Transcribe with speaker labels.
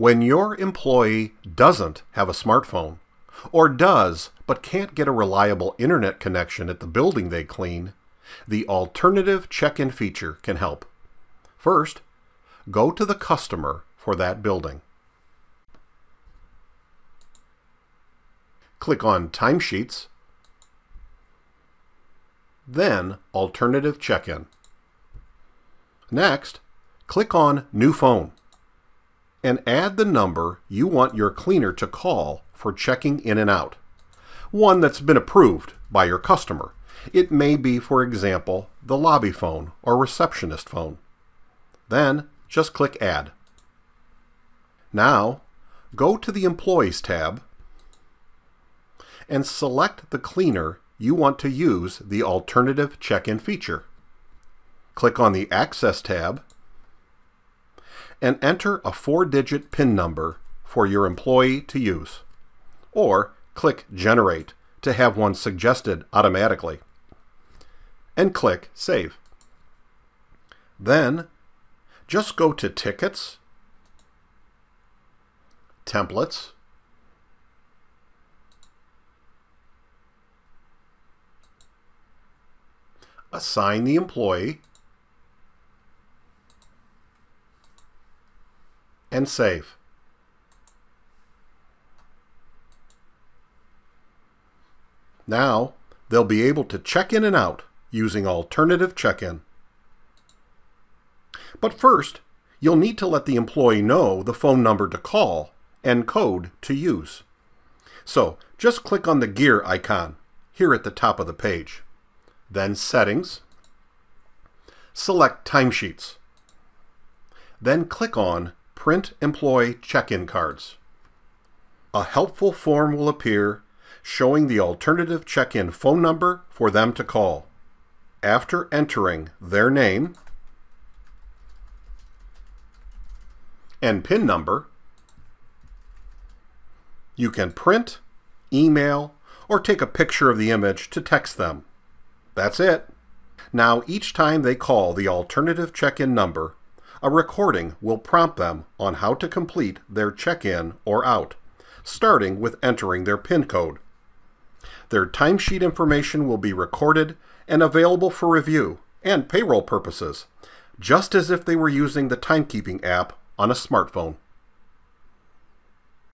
Speaker 1: When your employee doesn't have a smartphone, or does but can't get a reliable internet connection at the building they clean, the alternative check-in feature can help. First, go to the customer for that building. Click on Timesheets, then Alternative Check-in. Next, click on New Phone and add the number you want your cleaner to call for checking in and out. One that's been approved by your customer. It may be, for example, the lobby phone or receptionist phone. Then just click Add. Now, go to the Employees tab and select the cleaner you want to use the alternative check-in feature. Click on the Access tab and enter a four-digit PIN number for your employee to use. Or click Generate to have one suggested automatically. And click Save. Then, just go to Tickets, Templates, assign the employee, and save. Now, they'll be able to check in and out using alternative check-in. But first, you'll need to let the employee know the phone number to call and code to use. So, just click on the gear icon here at the top of the page. Then Settings. Select Timesheets. Then click on Print Employee Check-in Cards. A helpful form will appear showing the alternative check-in phone number for them to call. After entering their name and PIN number, you can print, email, or take a picture of the image to text them. That's it. Now, each time they call the alternative check-in number, a recording will prompt them on how to complete their check-in or out, starting with entering their PIN code. Their timesheet information will be recorded and available for review and payroll purposes, just as if they were using the timekeeping app on a smartphone.